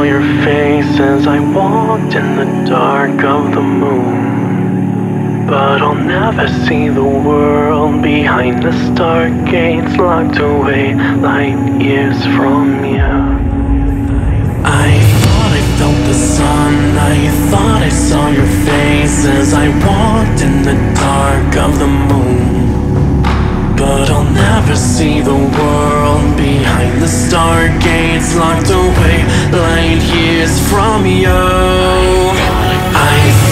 saw your face as I walked in the dark of the moon. But I'll never see the world behind the stargates locked away light years from you. I thought I felt the sun, I thought I saw your face as I walked in the dark of the moon never see the world behind the stargates locked away light years from you. I